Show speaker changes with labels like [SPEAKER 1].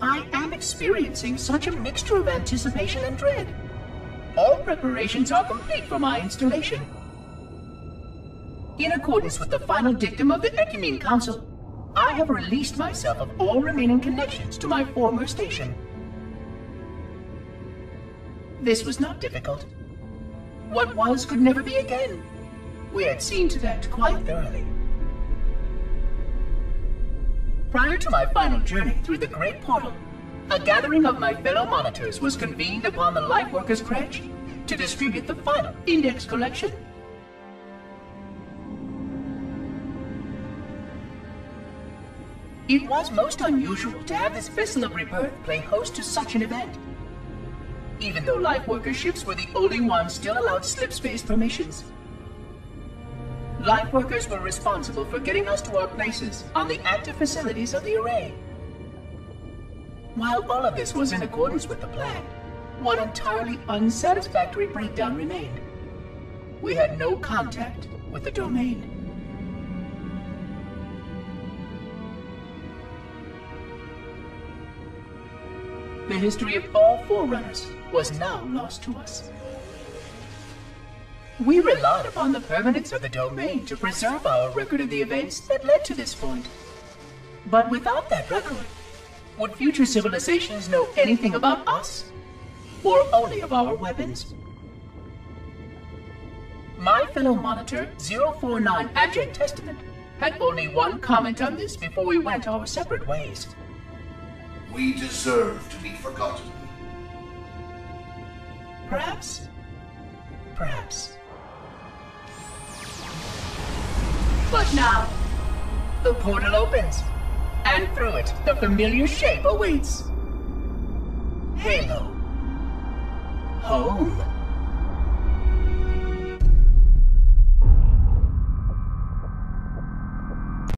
[SPEAKER 1] I am experiencing such a mixture of anticipation and dread. All preparations are complete for my installation. In accordance with the final dictum of the Ecumene Council, I have released myself of all remaining connections to my former station. This was not difficult. What was could never be again. We had seen to that quite thoroughly. Prior to my final journey through the Great Portal, a gathering of my fellow monitors was convened upon the Lifeworkers Cratch to distribute the final index collection. It was most unusual to have this vessel of rebirth play host to such an event. Even though Lifeworker ships were the only ones still allowed slip space permissions. Lifeworkers were responsible for getting us to our places on the active facilities of the array. While all of this was in accordance with the plan, one entirely unsatisfactory breakdown remained. We had no contact with the domain. The history of all Forerunners was now lost to us. We relied upon the permanence of the domain to preserve our record of the events that led to this point. But without that record, would future civilizations know anything about us? Or only of our weapons? My fellow monitor, 049 Abject Testament, had only one comment on this before we went our separate ways.
[SPEAKER 2] We deserve to be forgotten.
[SPEAKER 1] Perhaps. Perhaps. Now, the portal opens, and through it, the familiar shape awaits. Halo. Home.